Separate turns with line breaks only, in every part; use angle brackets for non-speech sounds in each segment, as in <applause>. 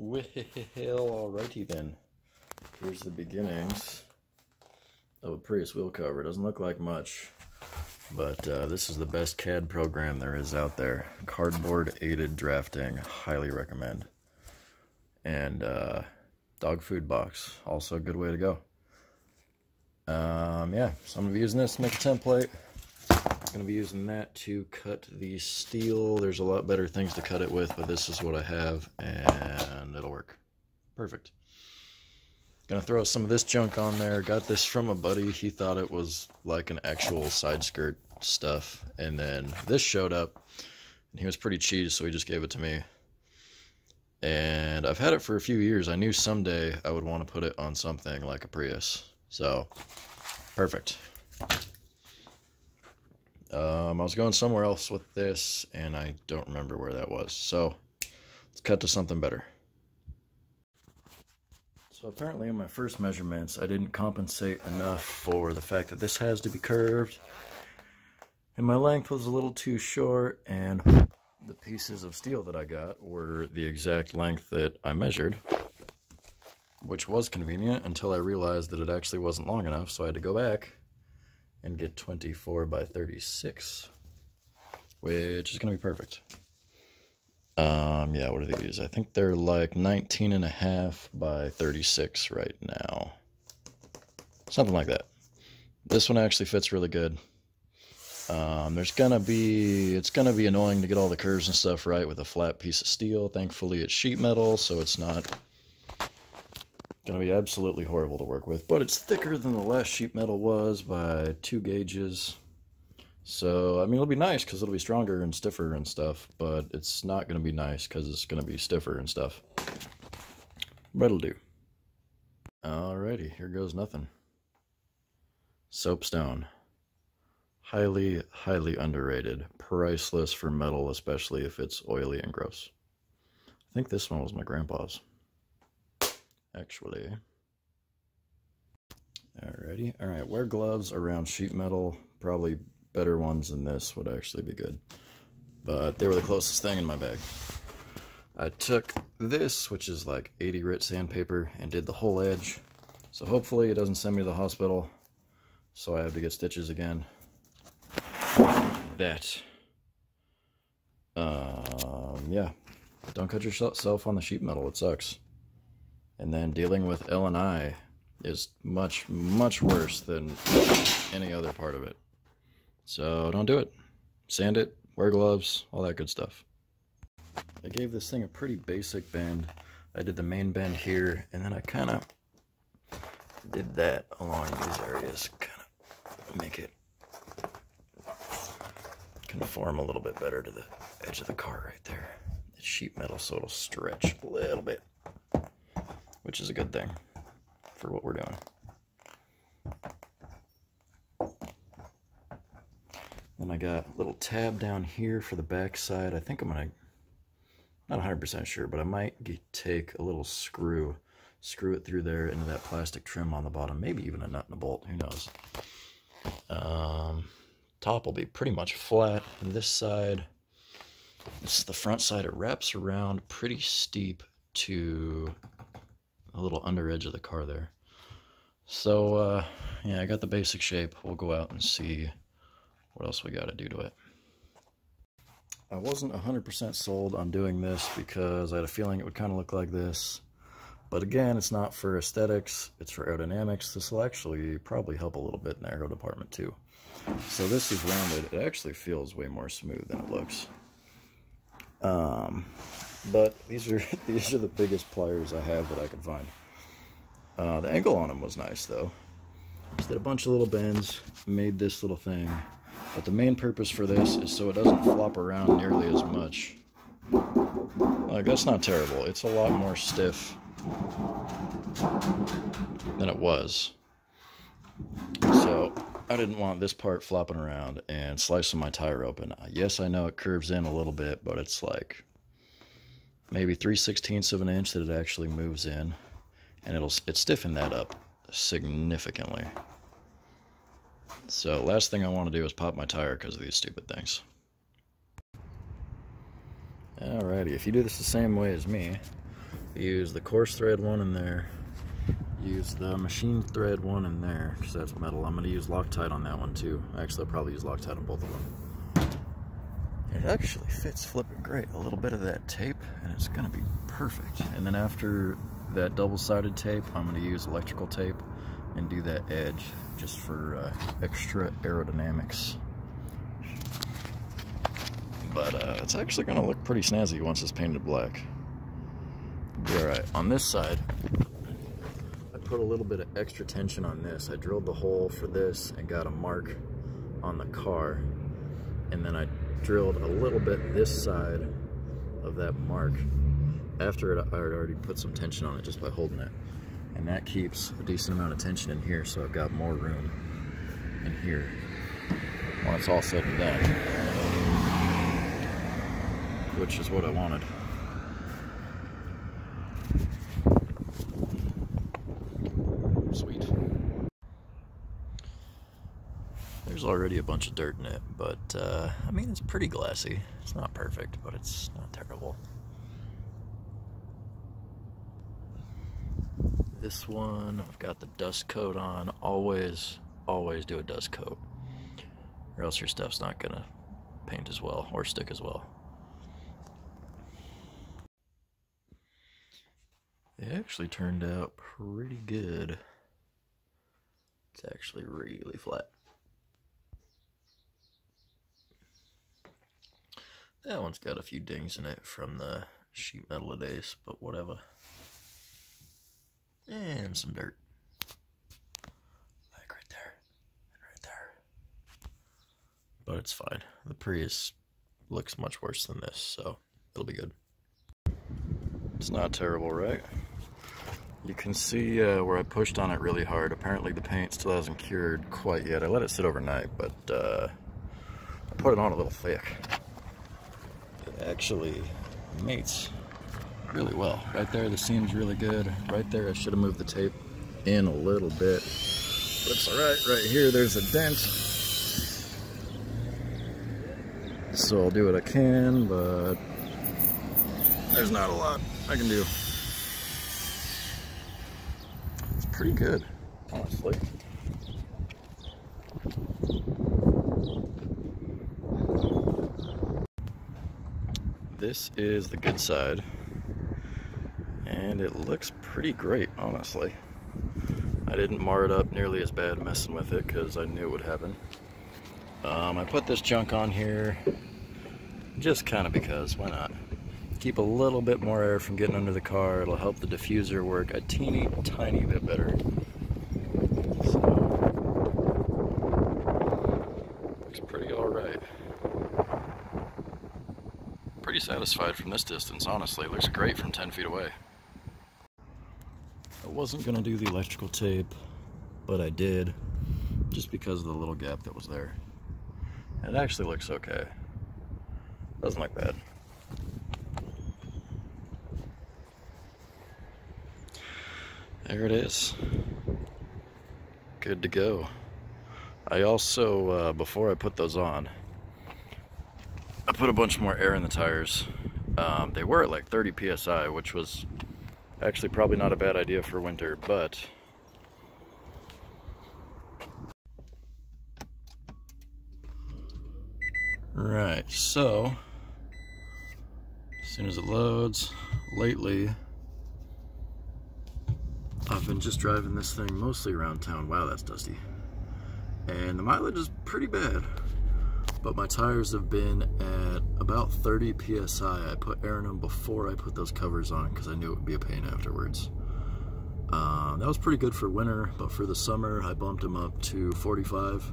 Well, alrighty then. Here's the beginnings of a Prius wheel cover. Doesn't look like much, but uh, this is the best CAD program there is out there. Cardboard aided drafting, highly recommend. And uh, dog food box, also a good way to go. Um, yeah, so I'm gonna be using this to make a template. I'm to be using that to cut the steel. There's a lot better things to cut it with, but this is what I have, and. Perfect. Gonna throw some of this junk on there. Got this from a buddy. He thought it was like an actual side skirt stuff. And then this showed up, and he was pretty cheese, so he just gave it to me. And I've had it for a few years. I knew someday I would want to put it on something like a Prius. So, perfect. Um, I was going somewhere else with this, and I don't remember where that was. So, let's cut to something better. So apparently in my first measurements, I didn't compensate enough for the fact that this has to be curved. And my length was a little too short, and the pieces of steel that I got were the exact length that I measured. Which was convenient until I realized that it actually wasn't long enough, so I had to go back and get 24 by 36, which is going to be perfect. Um, yeah, what are these? I think they're like 19 and a half by 36 right now. Something like that. This one actually fits really good. Um, there's gonna be, it's gonna be annoying to get all the curves and stuff right with a flat piece of steel. Thankfully it's sheet metal, so it's not Gonna be absolutely horrible to work with, but it's thicker than the last sheet metal was by two gauges. So, I mean, it'll be nice because it'll be stronger and stiffer and stuff, but it's not going to be nice because it's going to be stiffer and stuff. But it'll do. Alrighty, here goes nothing. Soapstone. Highly, highly underrated. Priceless for metal, especially if it's oily and gross. I think this one was my grandpa's actually. Alrighty, alright, wear gloves around sheet metal. Probably better ones than this would actually be good. But they were the closest thing in my bag. I took this, which is like 80 grit sandpaper, and did the whole edge. So hopefully it doesn't send me to the hospital. So I have to get stitches again. That. Um, yeah. Don't cut yourself on the sheet metal. It sucks. And then dealing with L&I is much, much worse than any other part of it. So don't do it. Sand it, wear gloves, all that good stuff. I gave this thing a pretty basic bend. I did the main bend here, and then I kind of did that along these areas. Kind of make it conform a little bit better to the edge of the car right there. It's sheet metal, so it'll stretch a little bit which is a good thing for what we're doing. Then I got a little tab down here for the back side. I think I'm to, not 100% sure, but I might get, take a little screw, screw it through there into that plastic trim on the bottom, maybe even a nut and a bolt, who knows. Um, top will be pretty much flat. And this side, this is the front side, it wraps around pretty steep to a little under edge of the car there. So, uh, yeah, I got the basic shape. We'll go out and see what else we got to do to it. I wasn't 100% sold on doing this because I had a feeling it would kind of look like this. But again, it's not for aesthetics, it's for aerodynamics. This will actually probably help a little bit in the aero department too. So this is rounded. It actually feels way more smooth than it looks. Um, but these are <laughs> these are the biggest pliers I have that I could find. Uh, the angle on them was nice though. Just did a bunch of little bends, made this little thing. But the main purpose for this is so it doesn't flop around nearly as much. Like, that's not terrible. It's a lot more stiff than it was. So, I didn't want this part flopping around and slicing my tire open. Uh, yes, I know it curves in a little bit, but it's like maybe 3 sixteenths of an inch that it actually moves in and it'll it stiffen that up significantly so last thing I want to do is pop my tire because of these stupid things alrighty if you do this the same way as me use the coarse thread one in there, use the machine thread one in there, because that's metal. I'm going to use Loctite on that one too. Actually, I'll probably use Loctite on both of them. It actually fits flipping great. A little bit of that tape, and it's going to be perfect. And then after that double-sided tape, I'm going to use electrical tape and do that edge just for uh, extra aerodynamics. But uh, it's actually going to look pretty snazzy once it's painted black. Alright, on this side, I put a little bit of extra tension on this. I drilled the hole for this and got a mark on the car. And then I drilled a little bit this side of that mark after it, I already put some tension on it just by holding it. And that keeps a decent amount of tension in here, so I've got more room in here when it's all said and done. Which is what I wanted. Sweet. There's already a bunch of dirt in it, but uh, I mean, it's pretty glassy. It's not perfect, but it's not terrible. This one, I've got the dust coat on. Always, always do a dust coat, or else your stuff's not gonna paint as well or stick as well. It actually turned out pretty good. It's actually really flat. That one's got a few dings in it from the sheet metal days, but whatever and some dirt. Like right there and right there. But it's fine. The Prius looks much worse than this, so it'll be good. It's not terrible, right? You can see uh, where I pushed on it really hard. Apparently the paint still hasn't cured quite yet. I let it sit overnight, but uh, I put it on a little thick. It actually mates really well. Right there, the seam's really good. Right there, I should have moved the tape in a little bit. But it's all right. Right here, there's a dent. So I'll do what I can, but there's not a lot I can do. It's pretty good, honestly. This is the good side and it looks pretty great, honestly. I didn't mar it up nearly as bad messing with it because I knew it would happen. Um, I put this junk on here just kind of because, why not? Keep a little bit more air from getting under the car. It'll help the diffuser work a teeny tiny bit better. Looks pretty alright. Pretty satisfied from this distance, honestly. Looks great from 10 feet away. I wasn't gonna do the electrical tape, but I did, just because of the little gap that was there. And It actually looks okay. Doesn't look bad. There it is. Good to go. I also, uh, before I put those on, I put a bunch more air in the tires. Um, they were at like 30 psi, which was Actually, probably not a bad idea for winter, but Right, so as soon as it loads, lately I've been just driving this thing mostly around town. Wow, that's dusty. And the mileage is pretty bad but my tires have been about 30 psi. I put air in them before I put those covers on because I knew it would be a pain afterwards. Um, that was pretty good for winter, but for the summer I bumped them up to 45.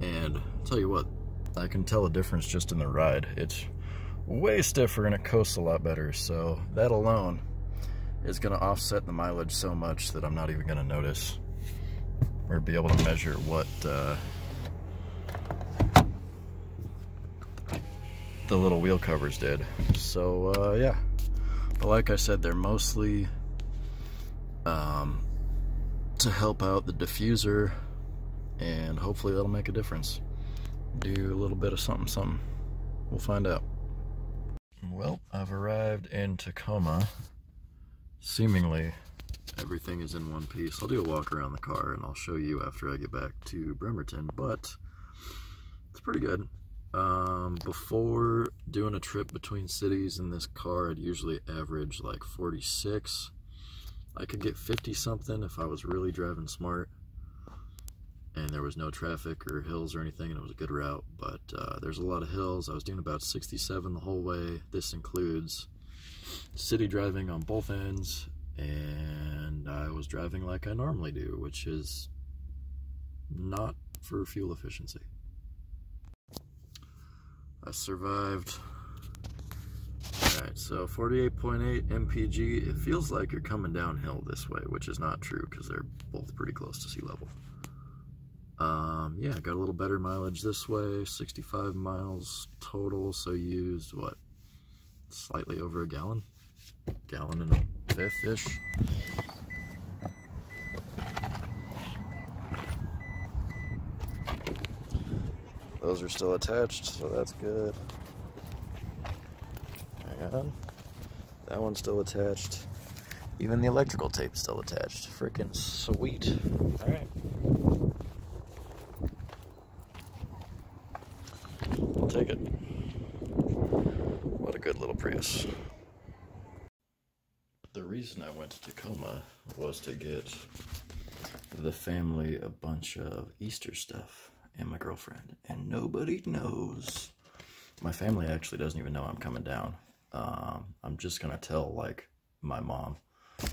And I'll tell you what, I can tell a difference just in the ride. It's way stiffer and it coasts a lot better. So that alone is going to offset the mileage so much that I'm not even going to notice or be able to measure what uh, the little wheel covers did. So uh, yeah, but like I said, they're mostly um, to help out the diffuser and hopefully that'll make a difference. Do a little bit of something, something. We'll find out. Well, I've arrived in Tacoma seemingly everything is in one piece. I'll do a walk around the car and I'll show you after I get back to Bremerton, but it's pretty good. Um, before doing a trip between cities in this car, I'd usually average like 46. I could get 50 something if I was really driving smart. And there was no traffic or hills or anything and it was a good route but uh, there's a lot of hills. I was doing about 67 the whole way. This includes city driving on both ends and I was driving like I normally do which is not for fuel efficiency I survived Alright, so 48.8 MPG, it feels like you're coming downhill this way, which is not true because they're both pretty close to sea level. Um, yeah, got a little better mileage this way, 65 miles total, so used, what, slightly over a gallon? Gallon and a fifth-ish. Those are still attached, so that's good. Hang on. That one's still attached. Even the electrical tape's still attached. Freaking sweet. Alright. I'll take it. What a good little Prius. The reason I went to Tacoma was to get the family a bunch of Easter stuff and my girlfriend. And nobody knows. My family actually doesn't even know I'm coming down. Um, I'm just to tell, like, my mom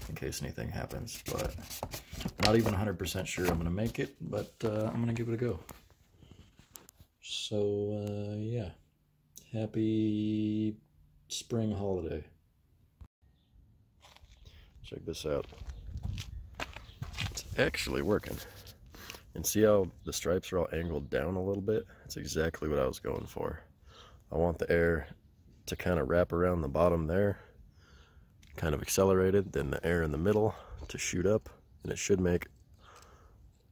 in case anything happens. But not even 100% sure I'm to make it, but uh, I'm to give it a go. So, uh, yeah. Happy spring holiday. Check this out. It's actually working. And see how the stripes are all angled down a little bit? That's exactly what I was going for. I want the air to kind of wrap around the bottom there, kind of accelerated, then the air in the middle to shoot up, and it should make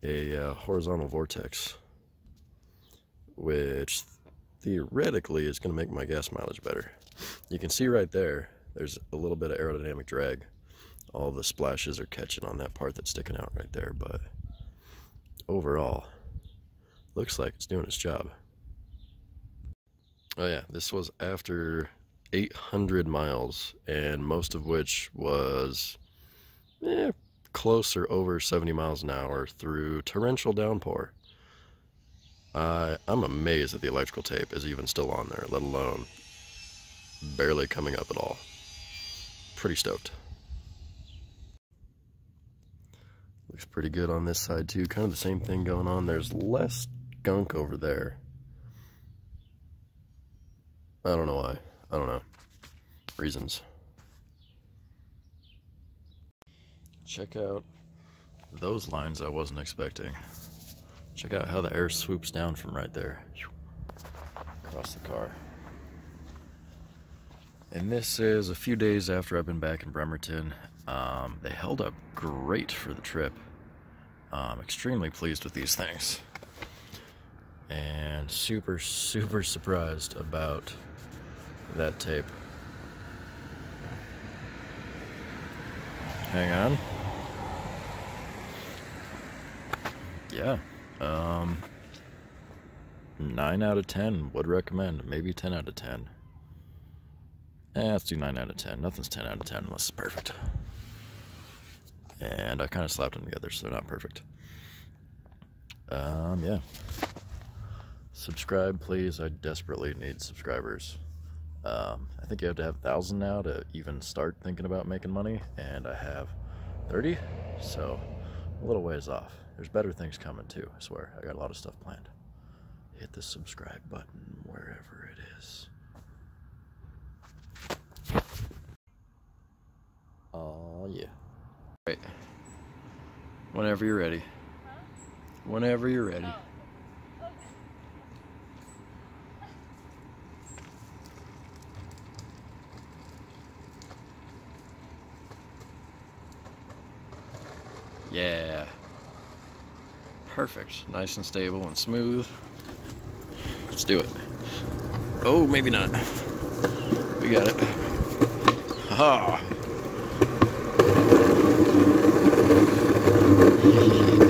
a uh, horizontal vortex which theoretically is going to make my gas mileage better. You can see right there, there's a little bit of aerodynamic drag. All the splashes are catching on that part that's sticking out right there, but overall, looks like it's doing its job. Oh yeah, this was after 800 miles, and most of which was eh, closer over 70 miles an hour through torrential downpour. Uh, I'm amazed that the electrical tape is even still on there, let alone barely coming up at all. Pretty stoked. Looks pretty good on this side too. Kind of the same thing going on. There's less gunk over there. I don't know why. I don't know. Reasons. Check out those lines I wasn't expecting. Check out how the air swoops down from right there across the car. And this is a few days after I've been back in Bremerton. Um, they held up great for the trip. Extremely pleased with these things. And super, super surprised about that tape. Hang on. Yeah. Um, 9 out of 10 would recommend. Maybe 10 out of 10. Eh, let's do 9 out of 10. Nothing's 10 out of 10 unless it's perfect. And I kind of slapped them together, so they're not perfect. Um, yeah. Subscribe, please. I desperately need subscribers. Um, I think you have to have 1,000 now to even start thinking about making money, and I have 30, so a little ways off. There's better things coming too, I swear. I got a lot of stuff planned. Hit the subscribe button wherever it is. Oh, yeah. Whenever you're ready. Whenever you're ready. Yeah. Perfect. Nice and stable and smooth. Let's do it. Oh, maybe not. We got it. Ah. thank